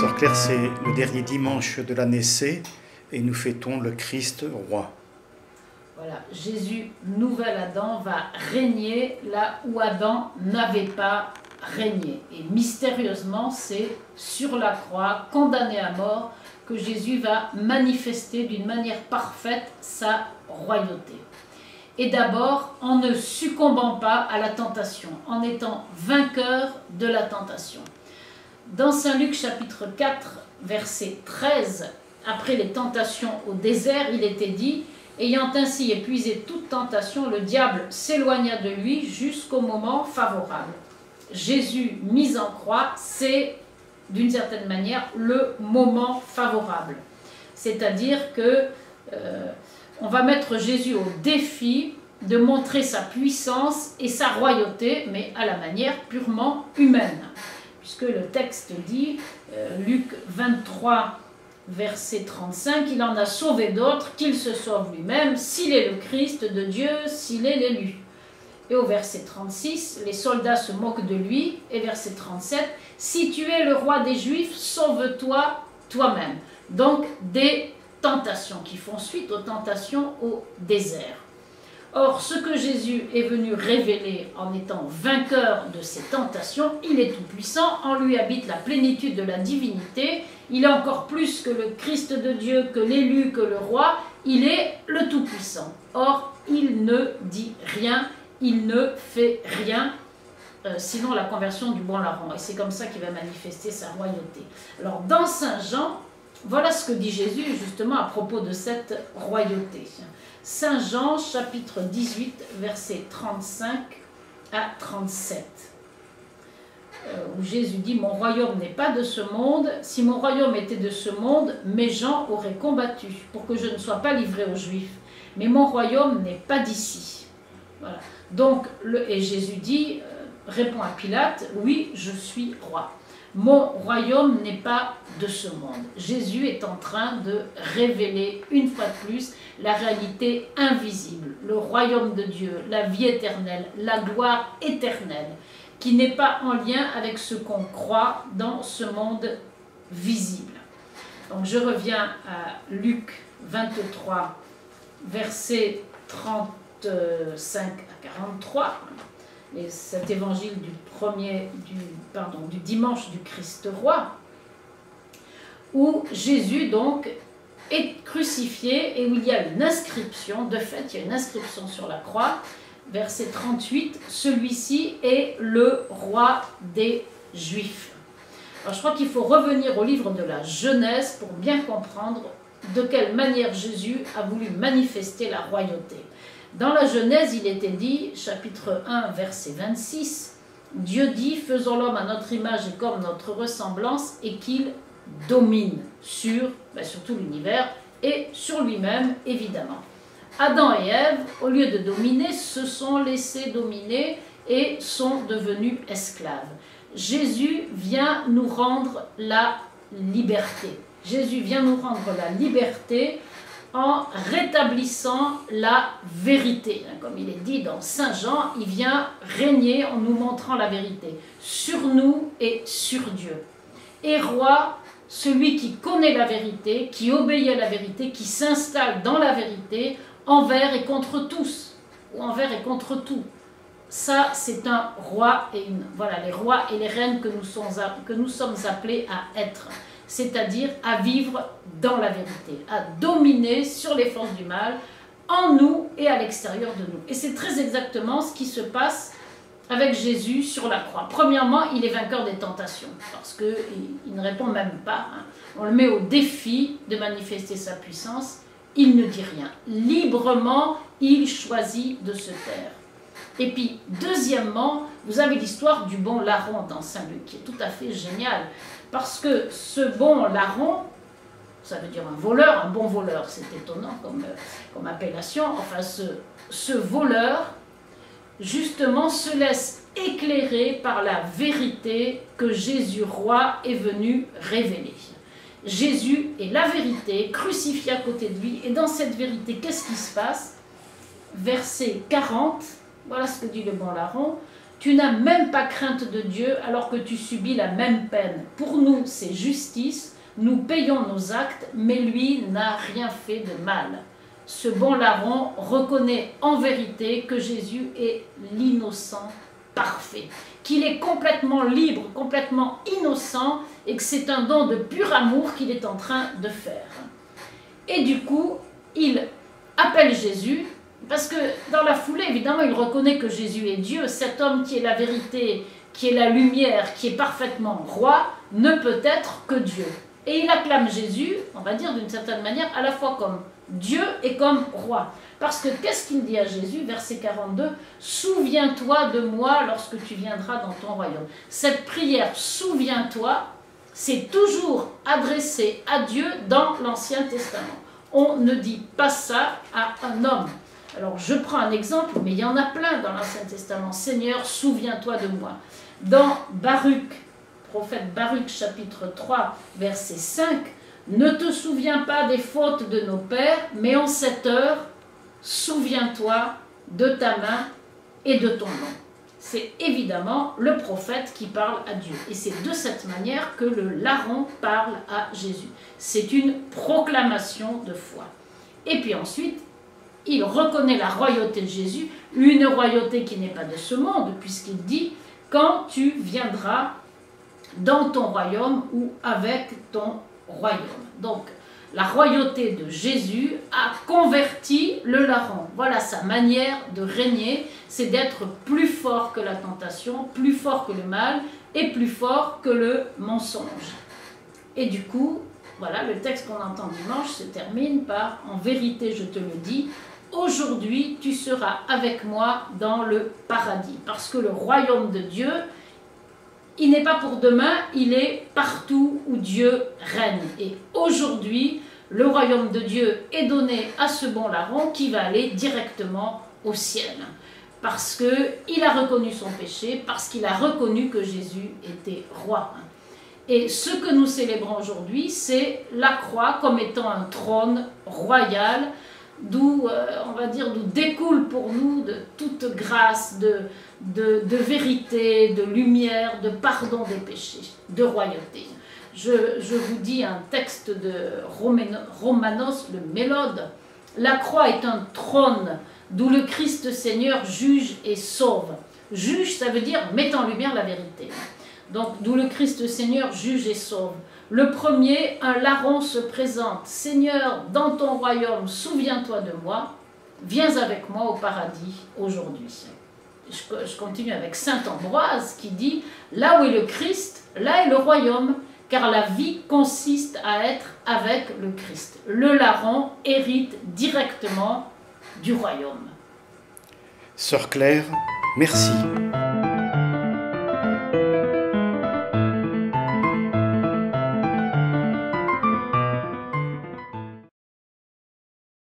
Sœur Claire, c'est le dernier dimanche de l'année C et nous fêtons le Christ roi. Voilà, Jésus, nouvel Adam, va régner là où Adam n'avait pas régné. Et mystérieusement, c'est sur la croix, condamné à mort, que Jésus va manifester d'une manière parfaite sa royauté. Et d'abord en ne succombant pas à la tentation, en étant vainqueur de la tentation. Dans Saint Luc chapitre 4, verset 13, après les tentations au désert, il était dit, ayant ainsi épuisé toute tentation, le diable s'éloigna de lui jusqu'au moment favorable. Jésus mis en croix, c'est d'une certaine manière le moment favorable. C'est-à-dire que euh, on va mettre Jésus au défi de montrer sa puissance et sa royauté, mais à la manière purement humaine. Puisque le texte dit, euh, Luc 23, verset 35, il en a sauvé d'autres, qu'il se sauve lui-même, s'il est le Christ de Dieu, s'il est l'élu. Et au verset 36, les soldats se moquent de lui. Et verset 37, si tu es le roi des Juifs, sauve-toi toi-même. Donc des tentations qui font suite aux tentations au désert. Or, ce que Jésus est venu révéler en étant vainqueur de ces tentations, il est tout-puissant, en lui habite la plénitude de la divinité, il est encore plus que le Christ de Dieu, que l'élu, que le roi, il est le tout-puissant. Or, il ne dit rien, il ne fait rien, euh, sinon la conversion du bon larron. Et c'est comme ça qu'il va manifester sa royauté. Alors, dans Saint Jean, voilà ce que dit Jésus justement à propos de cette royauté. Saint Jean chapitre 18 verset 35 à 37 euh, où Jésus dit Mon royaume n'est pas de ce monde. Si mon royaume était de ce monde, mes gens auraient combattu pour que je ne sois pas livré aux Juifs. Mais mon royaume n'est pas d'ici. Donc, et Jésus dit, euh, répond à Pilate Oui, je suis roi. Mon royaume n'est pas de ce monde. Jésus est en train de révéler une fois de plus la réalité invisible, le royaume de Dieu, la vie éternelle, la gloire éternelle, qui n'est pas en lien avec ce qu'on croit dans ce monde visible. Donc je reviens à Luc 23, verset 35 à 43 cet évangile du premier, du, pardon, du dimanche du Christ roi, où Jésus donc est crucifié et où il y a une inscription, de fait il y a une inscription sur la croix, verset 38, celui-ci est le roi des Juifs. Alors je crois qu'il faut revenir au livre de la Genèse pour bien comprendre de quelle manière Jésus a voulu manifester la royauté. Dans la Genèse, il était dit, chapitre 1, verset 26, Dieu dit, faisons l'homme à notre image et comme notre ressemblance, et qu'il domine sur, ben, tout l'univers et sur lui-même, évidemment. Adam et Ève, au lieu de dominer, se sont laissés dominer et sont devenus esclaves. Jésus vient nous rendre la liberté. Jésus vient nous rendre la liberté en rétablissant la vérité. Comme il est dit dans Saint Jean, il vient régner en nous montrant la vérité sur nous et sur Dieu. Et roi, celui qui connaît la vérité, qui obéit à la vérité, qui s'installe dans la vérité, envers et contre tous, ou envers et contre tout. Ça, c'est un roi et une. Voilà, les rois et les reines que nous sommes, que nous sommes appelés à être c'est-à-dire à vivre dans la vérité, à dominer sur les forces du mal en nous et à l'extérieur de nous. Et c'est très exactement ce qui se passe avec Jésus sur la croix. Premièrement, il est vainqueur des tentations, parce qu'il il ne répond même pas. Hein. On le met au défi de manifester sa puissance, il ne dit rien. Librement, il choisit de se taire. Et puis, deuxièmement, vous avez l'histoire du bon larron dans Saint-Luc, qui est tout à fait génial. Parce que ce bon larron, ça veut dire un voleur, un bon voleur, c'est étonnant comme, comme appellation, enfin ce, ce voleur, justement, se laisse éclairer par la vérité que Jésus roi est venu révéler. Jésus est la vérité, crucifié à côté de lui, et dans cette vérité, qu'est-ce qui se passe? Verset 40, voilà ce que dit le bon larron, Tu n'as même pas crainte de Dieu alors que tu subis la même peine. Pour nous, c'est justice. Nous payons nos actes, mais lui n'a rien fait de mal. Ce bon larron reconnaît en vérité que Jésus est l'innocent parfait, qu'il est complètement libre, complètement innocent et que c'est un don de pur amour qu'il est en train de faire. Et du coup, il appelle Jésus parce que dans la foulée, évidemment, il reconnaît que Jésus est Dieu, cet homme qui est la vérité, qui est la lumière, qui est parfaitement roi, ne peut être que Dieu. Et il acclame Jésus, on va dire d'une certaine manière, à la fois comme Dieu et comme roi. Parce que qu'est-ce qu'il dit à Jésus, verset 42 Souviens-toi de moi lorsque tu viendras dans ton royaume. Cette prière, souviens-toi, c'est toujours adressé à Dieu dans l'Ancien Testament. On ne dit pas ça à un homme. Alors je prends un exemple, mais il y en a plein dans l'Ancien Testament. Seigneur, souviens-toi de moi. Dans Baruch, prophète Baruch chapitre 3, verset 5, ne te souviens pas des fautes de nos pères, mais en cette heure, souviens-toi de ta main et de ton nom. C'est évidemment le prophète qui parle à Dieu. Et c'est de cette manière que le larron parle à Jésus. C'est une proclamation de foi. Et puis ensuite, il reconnaît la royauté de Jésus, une royauté qui n'est pas de ce monde, puisqu'il dit, quand tu viendras dans ton royaume ou avec ton royaume. Donc, la royauté de Jésus a converti le larron. Voilà sa manière de régner, c'est d'être plus fort que la tentation, plus fort que le mal et plus fort que le mensonge. Et du coup, voilà, le texte qu'on entend dimanche se termine par En vérité, je te le dis, aujourd'hui tu seras avec moi dans le paradis. Parce que le royaume de Dieu, il n'est pas pour demain, il est partout où Dieu règne. Et aujourd'hui, le royaume de Dieu est donné à ce bon larron qui va aller directement au ciel. Parce qu'il a reconnu son péché, parce qu'il a reconnu que Jésus était roi. Et ce que nous célébrons aujourd'hui, c'est la croix comme étant un trône royal, d'où, euh, on va dire, d'où découle pour nous de toute grâce, de, de, vérité, de lumière, de pardon des péchés, de royauté. Je, vous dis un texte de Romanos, le Mélode. La croix est un trône d'où le Christ Seigneur juge et sauve. Juge, ça veut dire met en lumière la vérité. Donc, d'où le Christ Seigneur juge et sauve. Le premier, un larron se présente. Seigneur, dans ton royaume, souviens-toi de moi. Viens avec moi au paradis aujourd'hui. Je, continue avec Saint Ambroise qui dit, là où est le Christ, là est le royaume, car la vie consiste à être avec le Christ. Le larron hérite directement du royaume. Sœur Claire, merci.